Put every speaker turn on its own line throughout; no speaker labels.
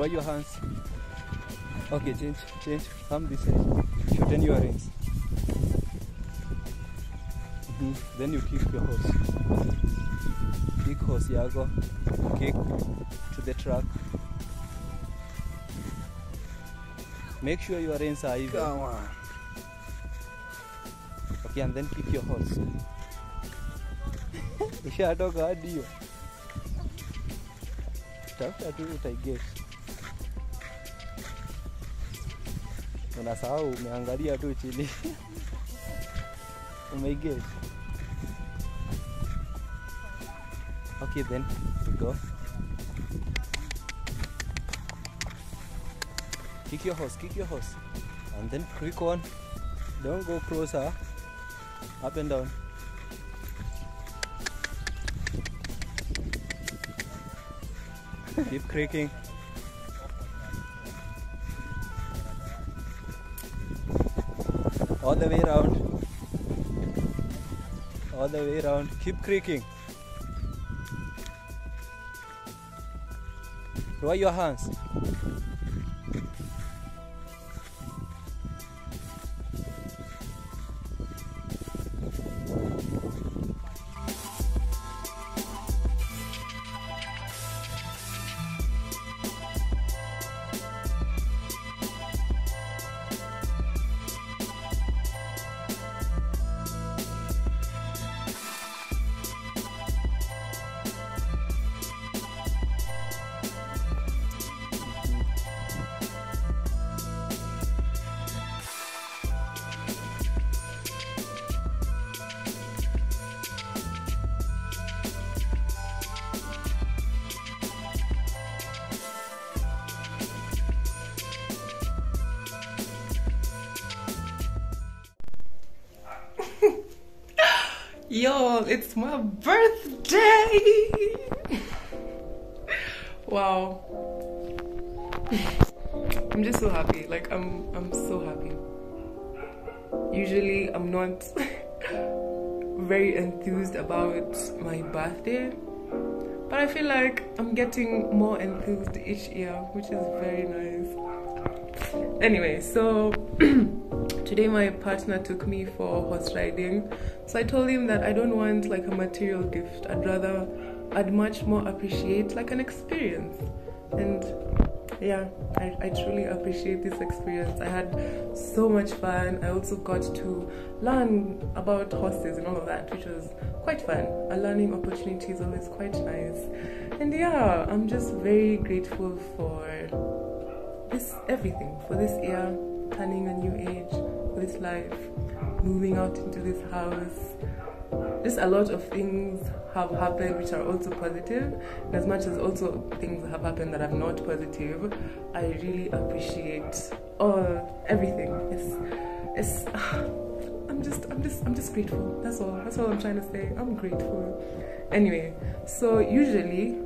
Draw your hands. Okay, change, change. Come this side. Shorten your reins. Mhm. Then you kick your horse. Kick horse, Yago. Kick to the track. Make sure your reins are even.
Come on.
Okay, and then kick your horse. Ushatoka hadi hiyo. Tafuta tu utaiget. Unasahau umeangalia tu chini. Umeiget. Okay, then go. Kick your horse, kick your horse. And then quick on. Don't go closer. Up and down. Keep creaking. The way around. All the way around. Keep creaking. Lower your hands.
Yo, it's my birthday! wow. I'm just so happy. Like I'm I'm so happy. Usually I'm not very enthused about my birthday. But I feel like I'm getting more enthused each year, which is very nice. Anyway, so today my partner took me for horse riding. So I told him that I don't want like a material gift. I'd rather I'd much more appreciate like an experience. And yeah, I, I truly appreciate this experience. I had so much fun. I also got to learn about horses and all of that, which was quite fun. A learning opportunity is always quite nice. And yeah, I'm just very grateful for this everything, for this year, turning a new age, this life, moving out into this house. Just a lot of things have happened which are also positive, and as much as also things have happened that are not positive, I really appreciate all everything. It's it's I'm just I'm just I'm just grateful. That's all. That's all I'm trying to say. I'm grateful. Anyway, so usually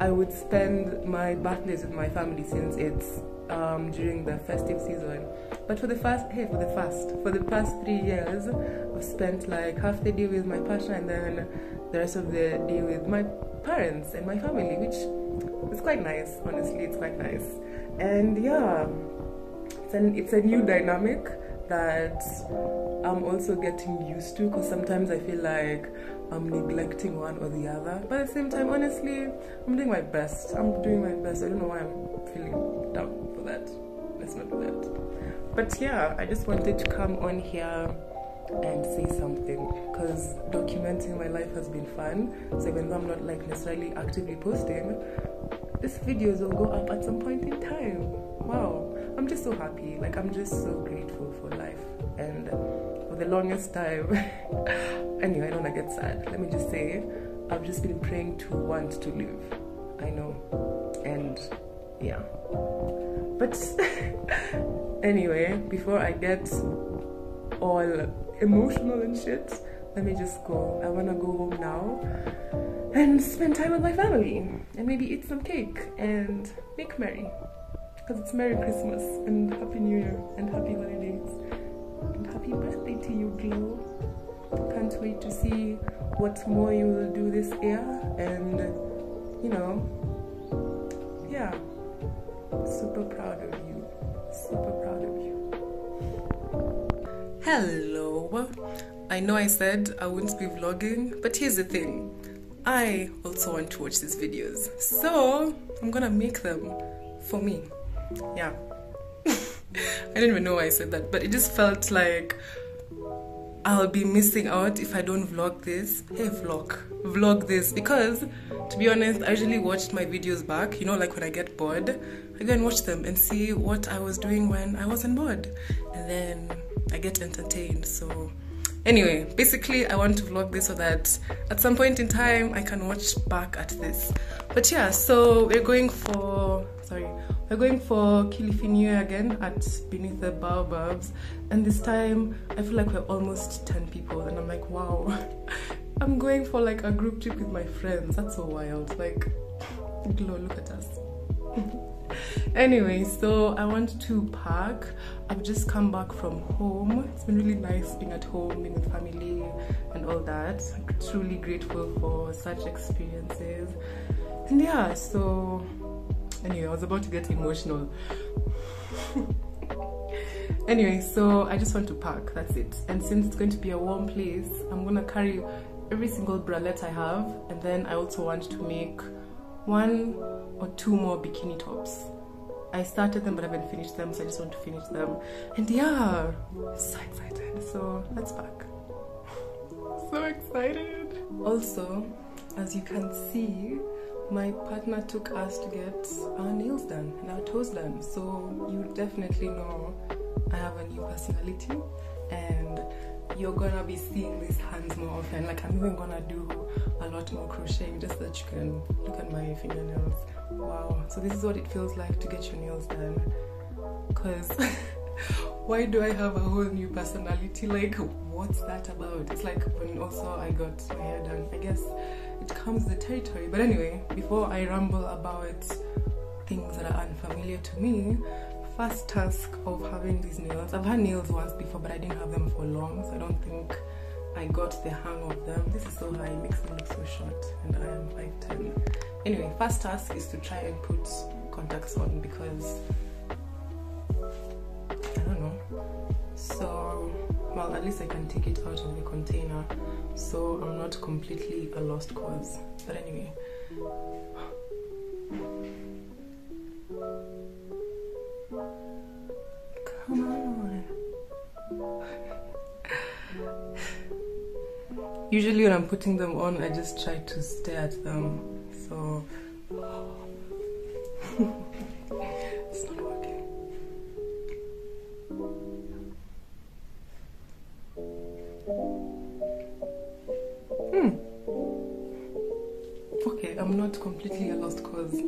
I would spend my birthdays with my family since it's um, during the festive season. But for the first, hey, for the first, for the past three years, I've spent like half the day with my partner and then the rest of the day with my parents and my family, which is quite nice. Honestly, it's quite nice. And yeah, it's an it's a new dynamic that I'm also getting used to because sometimes I feel like I'm neglecting one or the other. But at the same time, honestly, I'm doing my best. I'm doing my best. I don't know why I'm feeling down for that. Let's not do that. But yeah, I just wanted to come on here and say something because documenting my life has been fun. So even though I'm not like necessarily actively posting, these videos will go up at some point in time. Wow, I'm just so happy. Like I'm just so grateful for life the longest time. anyway, I don't wanna get sad. Let me just say, I've just been praying to want to live. I know, and yeah. But anyway, before I get all emotional and shit, let me just go. I wanna go home now and spend time with my family and maybe eat some cake and make merry because it's Merry Christmas and Happy New Year and Happy Holidays Happy Birthday to you, Glow. can't wait to see what more you will do this year and you know yeah. Super proud of you. Super proud of you. Hello. I know i said i wouldn't be vlogging but here's the thing. I also want to watch these videos. So i'm gonna make them for me. Yeah i don't even know why i said that but it just felt like I'll be missing out if I don't vlog this. Hey, vlog, vlog this because, to be honest, I usually watch my videos back. You know, like when I get bored, I go and watch them and see what I was doing when I wasn't bored, and then I get entertained. So, anyway, basically, I want to vlog this so that at some point in time I can watch back at this. But yeah, so we're going for sorry we're going for Kilifi New again at Beneath the Baobabs, and this time I feel like we're almost 10 people, and I'm like, wow, I'm going for like a group trip with my friends. That's so wild. Like, glow, look at us. anyway, so I want to pack. I've just come back from home. It's been really nice being at home, being with family, and all that. I'm truly grateful for such experiences. And yeah, so Anyway, I was about to get emotional. anyway, so I just want to pack, that's it. And since it's going to be a warm place, I'm gonna carry every single bralette I have, and then I also want to make one or two more bikini tops. I started them but I haven't finished them, so I just want to finish them. And yeah, so excited. So let's pack. so excited. Also, as you can see, my partner took us to get our nails done and our toes done. So you definitely know I have a new personality and you're gonna be seeing these hands more often. Like I'm even gonna do a lot more crocheting just that you can look at my fingernails. Wow. So this is what it feels like to get your nails done. Cause why do I have a whole new personality? Like what's that about? It's like when also I got my hair done. I guess it comes the territory. But anyway, before I ramble about things that are unfamiliar to me, first task of having these nails. I've had nails once before, but I didn't have them for long, so I don't think I got the hang of them. This is so high, it makes me look so short, and I am 5'10. Anyway, first task is to try and put contacts on because I don't know. So well at least I can take it out of the container so I'm not completely a lost cause. But anyway. Come on. Usually when I'm putting them on I just try to stare at them so Hmm. completely a lost cause.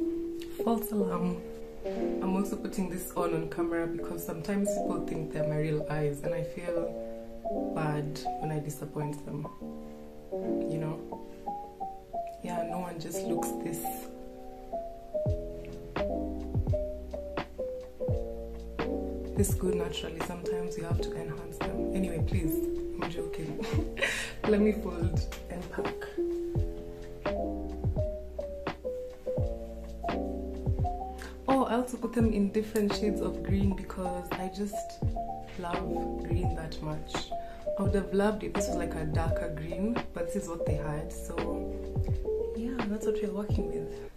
False alarm. I'm also putting this on on camera because sometimes people think they're my real eyes and I feel bad when I disappoint them. You know? Yeah, no one just looks this this good naturally. Sometimes you have to enhance them. Anyway, please, Joking. Let me fold and pack. Oh, I also put them in different shades of green because I just love green that much. I would have loved if this was like a darker green, but this is what they had, so yeah, that's what we're working with.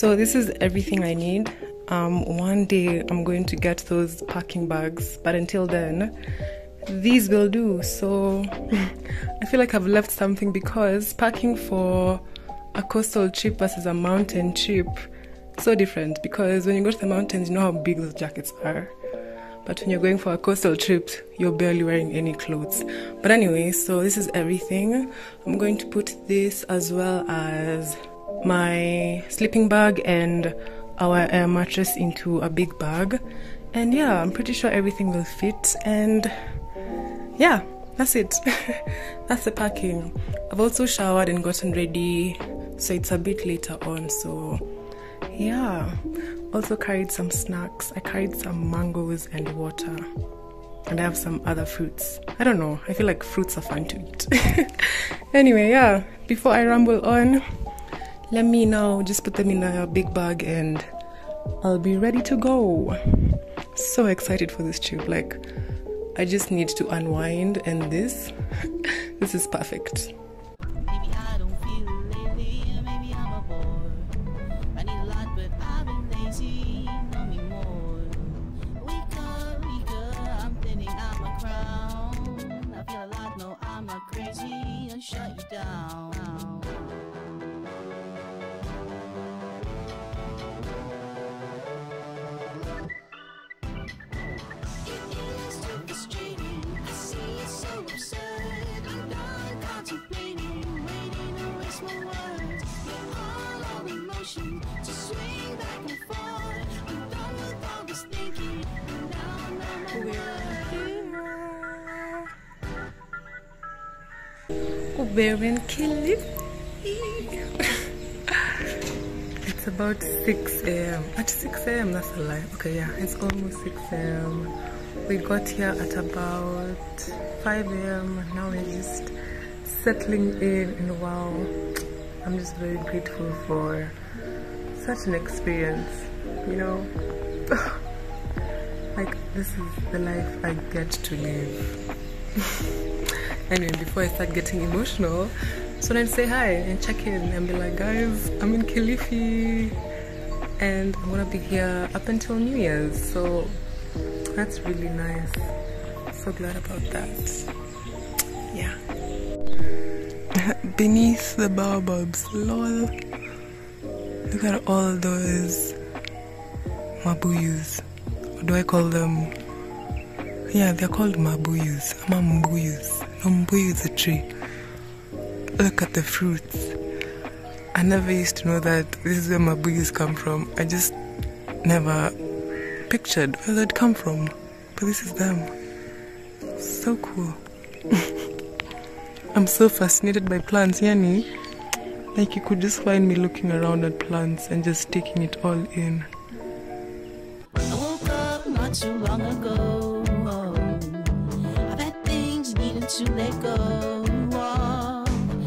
So this is everything I need. Um, one day I'm going to get those packing bags, but until then, these will do. So I feel like I've left something because packing for a coastal trip versus a mountain trip so different because when you go to the mountains you know how big those jackets are but when you're going for a coastal trip you're barely wearing any clothes but anyway so this is everything i'm going to put this as well as my sleeping bag and our air mattress into a big bag. And yeah, I'm pretty sure everything will fit. And yeah, that's it. that's the packing. I've also showered and gotten ready, so it's a bit later on. So, yeah. Also carried some snacks. I carried some mangoes and water. And I have some other fruits. I don't know. I feel like fruits are fun to eat. anyway, yeah. Before I ramble on, let me now just put them in a big bag and I'll be ready to go. So excited for this trip. Like, I just need to unwind, and this, this is perfect. Got here at about 5 a.m. And now we're just settling in, and wow, I'm just very grateful for such an experience, you know. like, this is the life I get to live. anyway, before I start getting emotional, so then say hi and check in and be like, guys, I'm in Kilifi and I'm gonna be here up until New Year's. So that's really nice. So glad about that. Yeah. Beneath the baobabs, lol. Look at all those mabuyus. What do I call them? Yeah, they're called mabuyus. Mambuyus. No, mbuyu is a tree. Look at the fruits. I never used to know that this is where mabuyus come from. I just never pictured where they'd come from. But this is them. So cool. I'm so fascinated by plants, Yani. Like you could just find me looking around at plants and just taking it all in.
I woke up not too long ago. I've things to let go.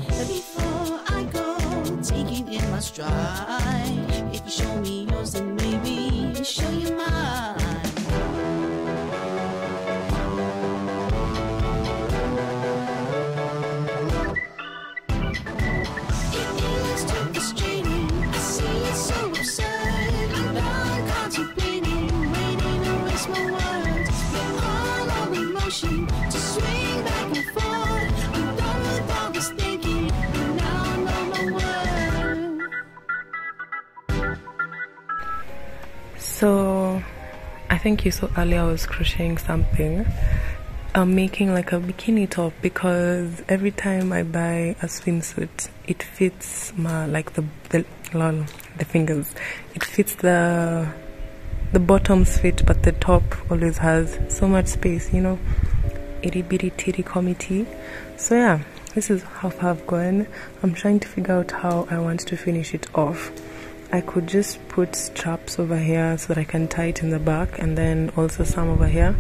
Before I go, taking in my stride. If you show me
So, I think you saw earlier I was crocheting something. I'm making like a bikini top because every time I buy a swimsuit, it fits my like the the lol, the fingers. It fits the the bottoms fit, but the top always has so much space. You know, itty bitty titty committee. So yeah, this is how far I've gone. I'm trying to figure out how I want to finish it off. I could just put straps over here so that I can tie it in the back and then also some over here.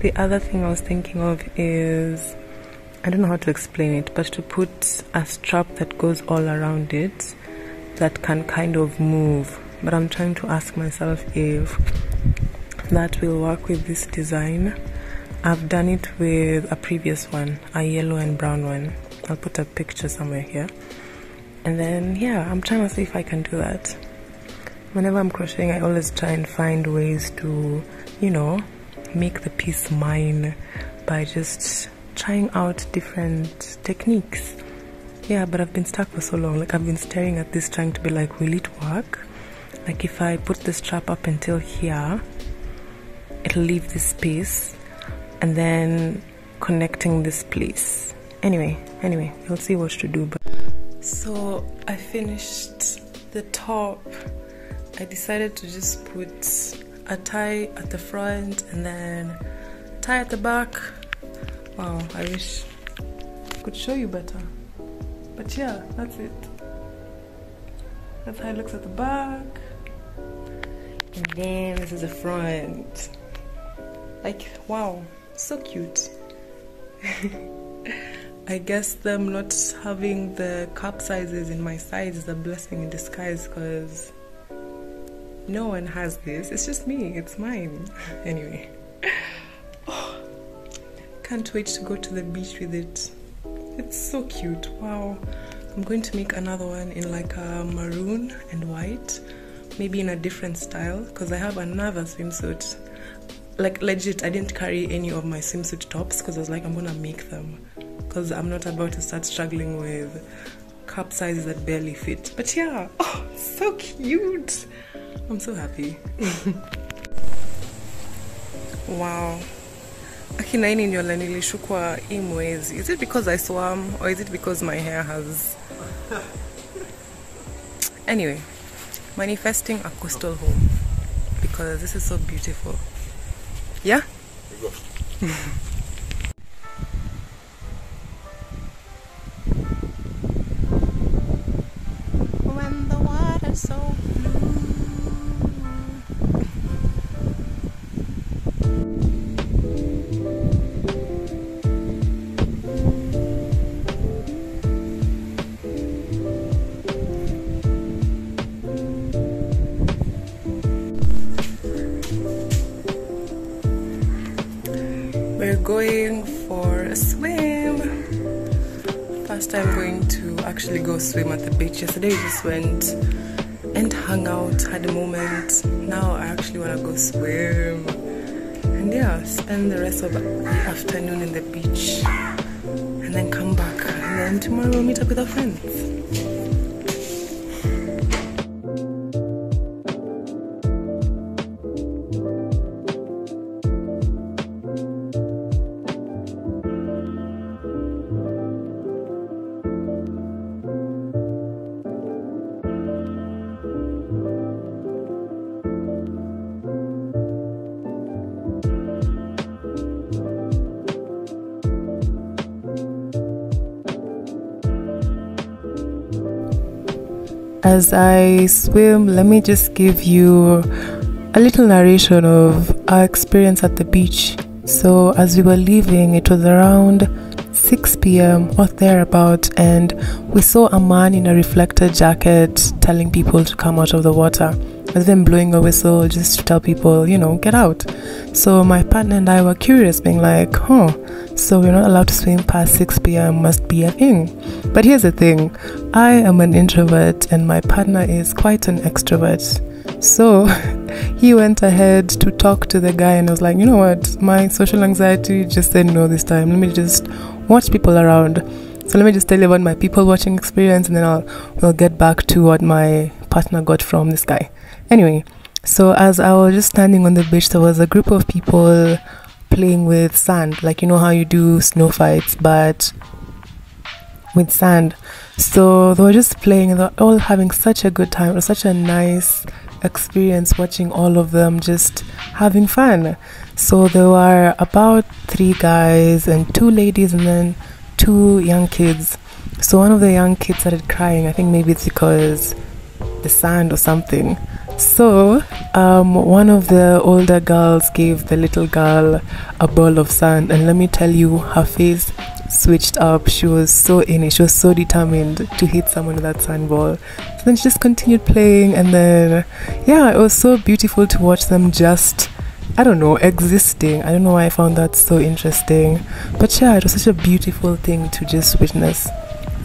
The other thing I was thinking of is I don't know how to explain it, but to put a strap that goes all around it that can kind of move. But I'm trying to ask myself if that will work with this design. I've done it with a previous one, a yellow and brown one. I'll put a picture somewhere here. And then, yeah, I'm trying to see if I can do that. Whenever I'm crocheting, I always try and find ways to, you know, make the piece mine by just trying out different techniques. Yeah, but I've been stuck for so long. Like, I've been staring at this, trying to be like, will it work? Like, if I put the strap up until here, it'll leave this space, and then connecting this place. Anyway, anyway, we'll see what to do. But so I finished the top. I decided to just put a tie at the front and then tie at the back Wow, I wish I could show you better. But yeah, that's it. That's how it looks at the back. And then this is the front. Like, wow, so cute. I guess them not having the cup sizes in my size is a blessing in disguise because no one has this. It's just me, it's mine. Anyway. Oh, can't wait to go to the beach with it. It's so cute. Wow. I'm going to make another one in like a maroon and white, maybe in a different style because I have another swimsuit. Like legit, I didn't carry any of my swimsuit tops because I was like, I'm gonna make them because I'm not about to start struggling with cup sizes that barely fit. But yeah, oh, so cute. I'm so happy. wow. akina hii ni nywele nilishukwa hii mwezi is it because i swam or is it because my hair has anyway manifesting a coastal home because this is so beautiful yeah swim at the beach yesterday we just went and hung out had a moment. Now i actually want to go swim. And yeah spend the rest of the afternoon in the beach and then come back. And then tomorrow we'll meet up with our friends As I swim, let me just give you a little narration of our experience at the beach. So, as we were leaving, it was around 6 p.m. or thereabout, and we saw a man in a reflector jacket telling people to come out of the water. As then blowing a whistle just to tell people, you know, get out. So, my partner and I were curious, being like, huh, so we're not allowed to swim past 6 p.m. must be a thing. But here's the thing I am an introvert, and my partner is quite an extrovert. So he went ahead to talk to the guy and I was like, you know what, my social anxiety just said no this time. Let me just watch people around. So let me just tell you about my people watching experience and then I'll we'll get back to what my partner got from this guy. Anyway, so as I was just standing on the beach, there was a group of people playing with sand, like you know how you do snow fights, but with sand. So they were just playing and they were all having such a good time. It was such a nice experience watching all of them just having fun. So there were about three guys and two ladies and then two young kids. So one of the young kids started crying. I think maybe it's because the sand or something. So, um, one of the older girls gave the little girl a ball of sand, and let me tell you, her face switched up. She was so in it. She was so determined to hit someone with that sand ball. So then she just continued playing, and then, yeah, it was so beautiful to watch them just. I don't know, existing. I don't know why I found that so interesting. But yeah, it was such a beautiful thing to just witness.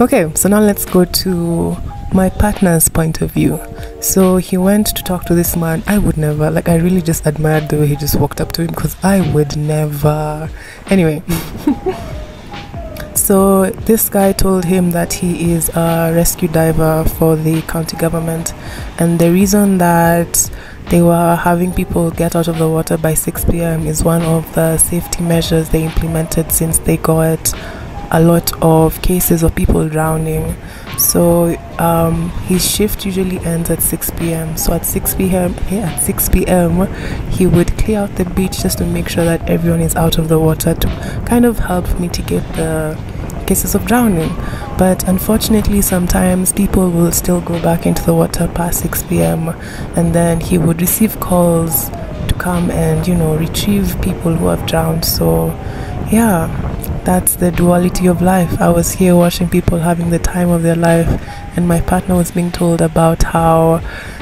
Okay, so now let's go to my partner's point of view. So he went to talk to this man. I would never, like, I really just admired the way he just walked up to him because I would never. Anyway, so this guy told him that he is a rescue diver for the county government, and the reason that they were having people get out of the water by 6 p.m. is one of the safety measures they implemented since they got a lot of cases of people drowning. So um, his shift usually ends at 6 p.m. So at 6 p.m. Yeah, at 6 p.m. he would clear out the beach just to make sure that everyone is out of the water to kind of help mitigate the cases of drowning. But unfortunately, sometimes people will still go back into the water past 6 p.m. and then he would receive calls to come and you know retrieve people who have drowned. So yeah, that's the duality of life. I was here watching people having the time of their life, and my partner was being told about how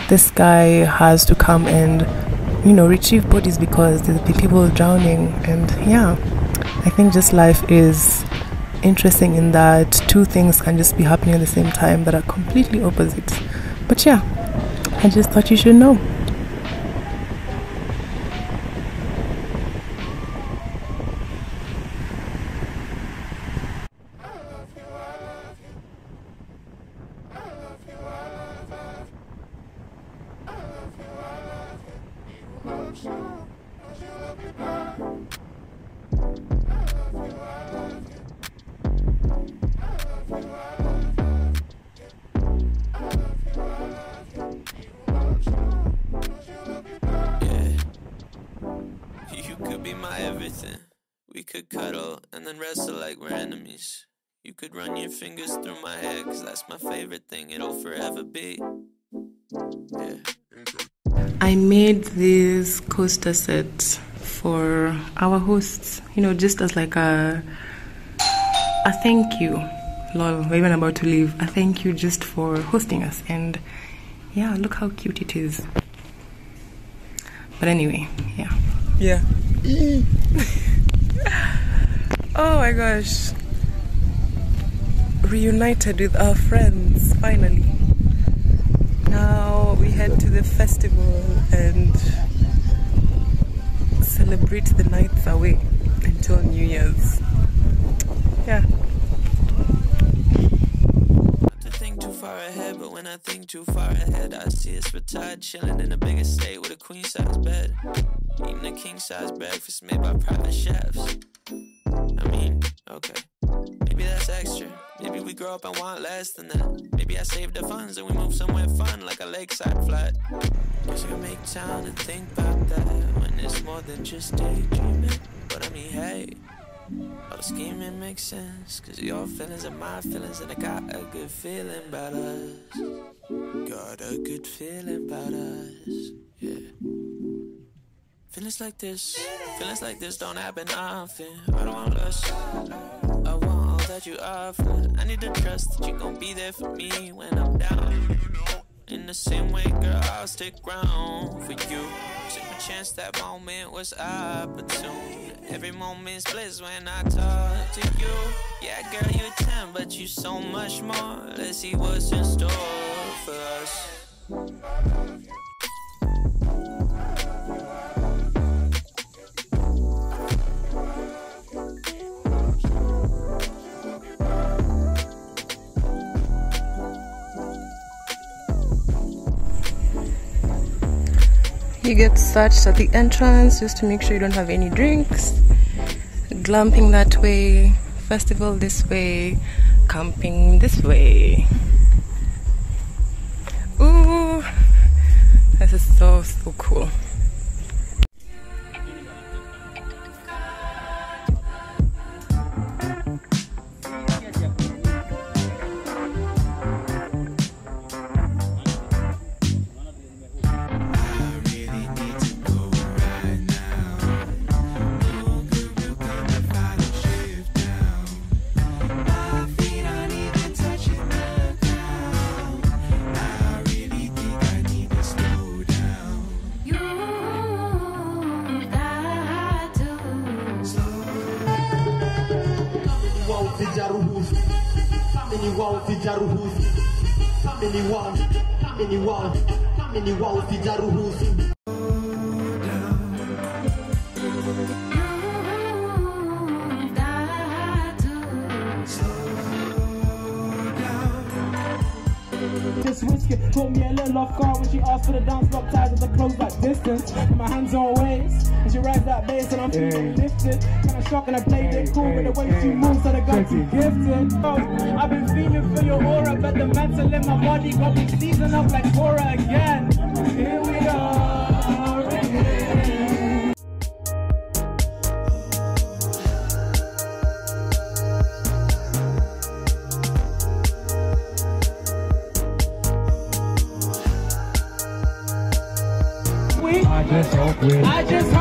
this guy has to come and you know retrieve bodies because there's been people drowning. And yeah, I think just life is interesting in that two things can just be happening at the same time that are completely opposites. But yeah, I just thought you should know. Made this coaster set for our hosts, you know, just as like a a thank you. Lol, we're even about to leave. A thank you just for hosting us. And yeah, look how cute it is. But anyway, yeah. Yeah. oh my gosh. Reunited with our friends, finally. Now we head to the festival and celebrate the nights away until New Year's. Yeah.
Ahead, but when I think too far ahead, I see us retired, chilling in a big estate with a queen size bed. Eating a king size breakfast made by private chefs. I mean, okay. Maybe that's extra. Maybe we grow up and want less than that. Maybe I save the funds and we move somewhere fun like a lakeside flat. Guess I can make time to think about that when it's more than just daydreaming. But I mean, hey, all the scheming makes sense. Cause your feelings are my feelings, and I got a good feeling about us. Got a good feeling about us, yeah. Feelings like this, feelings like this don't happen often. I don't want less. I want you offer. I need to trust that you gon' be there for me when I'm down. In the same way, girl, I'll stick around for you. Took a chance, that moment was opportune. Every moment's bliss when I talk to you. Yeah, girl, you a 10, but you so much more. Let's see what's in store for us.
You get searched at the entrance just to make sure you don't have any drinks. Glamping that way, festival this way, camping this way. Ooh, this is so so cool.
She rides that bass, and I'm feeling lifted. Kinda shocked, and I played it cool with the way she moves, so the got too gifted. Oh, I've been feeling for your aura, but the metal in my body got me season up like horror again. Here we are again.
I just hope we,
I just hope
I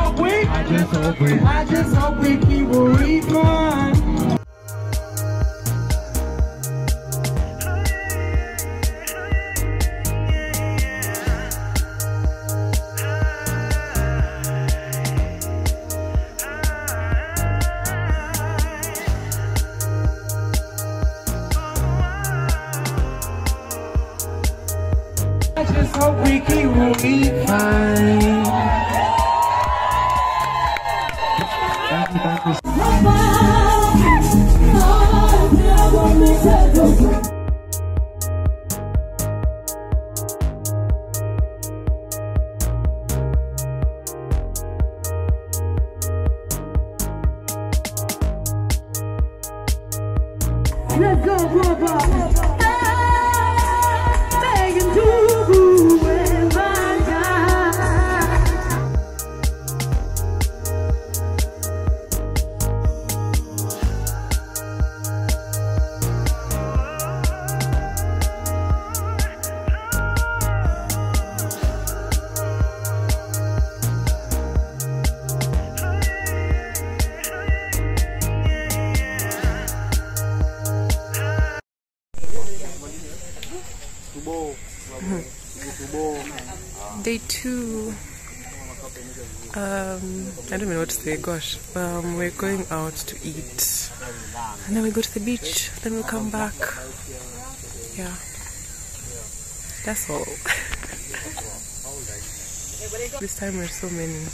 hope we,
I just hope we keep
Don't even know what to say. Gosh, um, we're going out to eat, and then we go to the beach. Then we'll come back. Yeah, that's all. this time we're so many.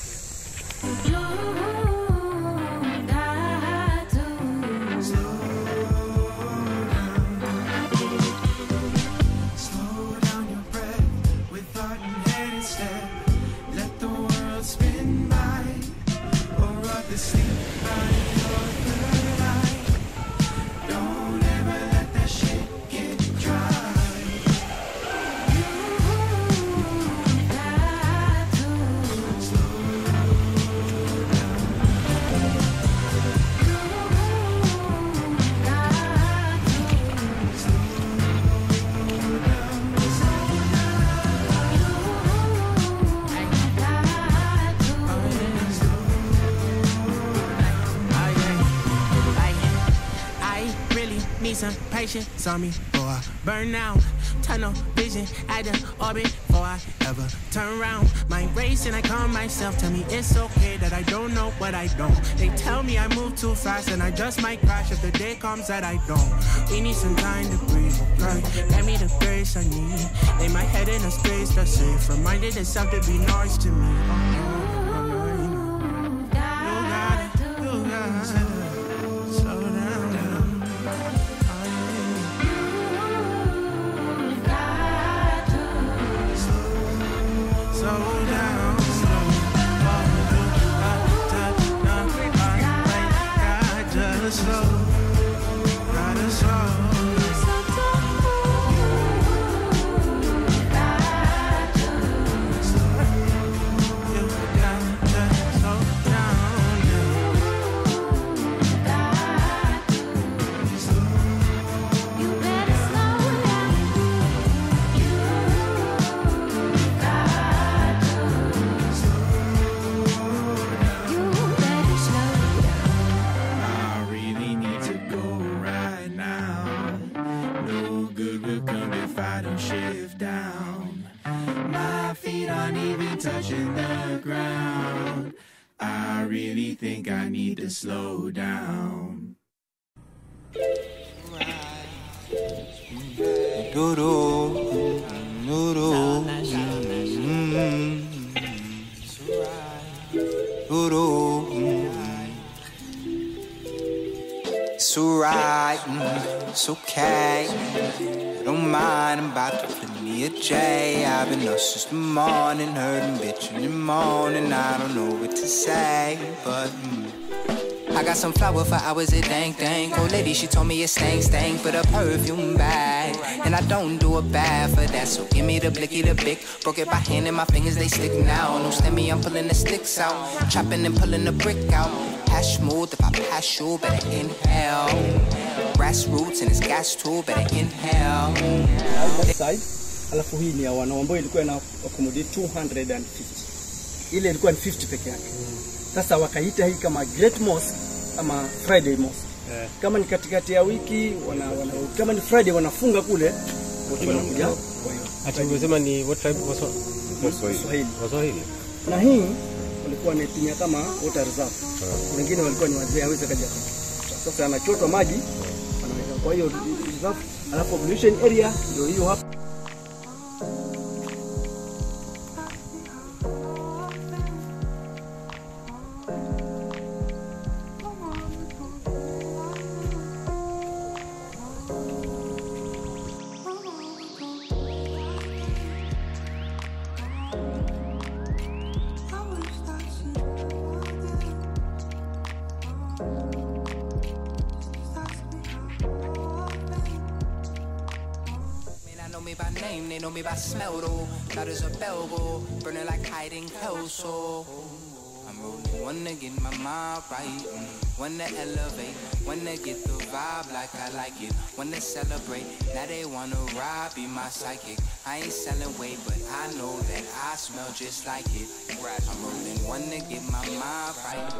On me before I burn out. Tunnel vision at the orbit before I ever turn around. My race and I calm myself. Tell me it's okay that I don't know what I don't. They tell me I move too fast and I just might crash if the day comes that I don't. We need some time to breathe. Girl, get me the grace I need. Lay my head in a space that's safe. Reminded itself to be nice to me.
No good will come if I don't shift down. My feet aren't even touching the ground. I really think I need to slow down.
Noodle, alright, mm, it's okay. I don't mind, I'm about to flip me a J. I've been up since the morning, hurting, bitching and moaning. I don't know what to say, but. mm. I got some flour for hours, it dang dang. Old lady, she told me it stank stank for the perfume bag. And I don't do a bad for that, so give me the blicky the big. Broke it by hand and my fingers they stick now. No stemmy, I'm pulling the sticks out. Chopping and pulling the brick out. Hash smooth, if I pass you, better inhale. Grassroots and it's gas too, better inhale.
Side, alafu hii ni ya wanao ambayo ilikuwa na accommodate 250. Ile ilikuwa ni 50 peke yake sasa wakaita hii kama Great Mosque ama Friday Mosque
Yeah.
kama ni katikati ya wiki wana, wana, kama ni Friday wanafunga kule wanakuja kwa hiyo
Ati umesema ni what tribe was
Waswahili.
Waswahili.
na hii walikuwa wanaitumia kama water reserve. Wengine walikuwa ni wazee hawezi kaja sasa anachotwa maji anaweka kwa hiyo reserve alafu pollution area ndio hiyo hapa
wanna elevate, wanna get the vibe like I like it, wanna celebrate. Now they wanna ride, be my psychic. I ain't selling weight, but I know that I smell just like it. I'm rolling, wanna get my mind right,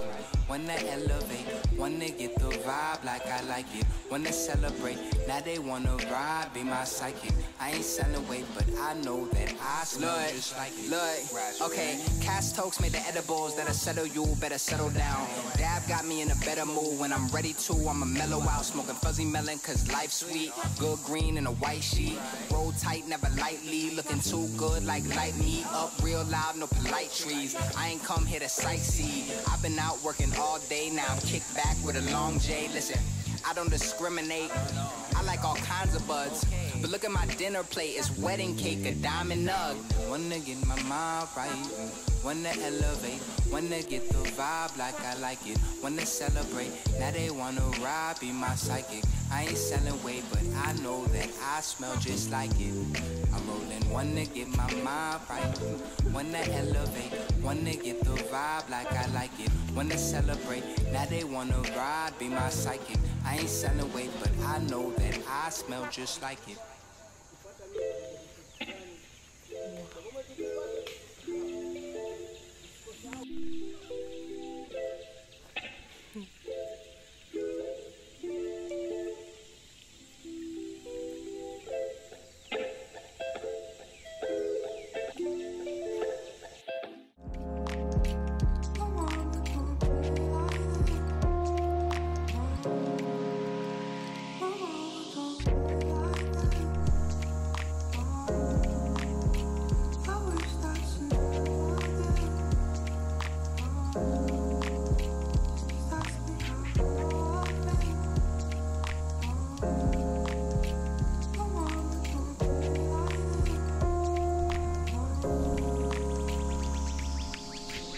wanna elevate, wanna get the vibe like I like it, wanna celebrate. Now they wanna ride, be my psychic. I ain't selling weight, but I know that I smell
Look,
just like it.
look,
okay, cast tokes made the edibles that'll settle you, better settle down. Dab got me in a better mood when I'm ready to. I'ma mellow out, smoking fuzzy melon, cause life's sweet. Good green and a white sheet. Roll tight, never lightly. Looking too good, like light me up real loud, no polite trees. I ain't come here to sightsee. I've been out working all day, now I'm kicked back with a long J. Listen. I don't discriminate. I like all kinds of buds. But look at my dinner plate. It's wedding cake, a diamond nug. Wanna get my mind right. Wanna elevate. Wanna get the vibe like I like it. Wanna celebrate. Now they wanna ride, be my psychic. I ain't selling weight, but I know that I smell just like it. Wanna get my mind right. Wanna elevate. Wanna get the vibe like I like it. Wanna celebrate. Now they wanna ride, be my psychic. I ain't selling weight, but I know that I smell just like it.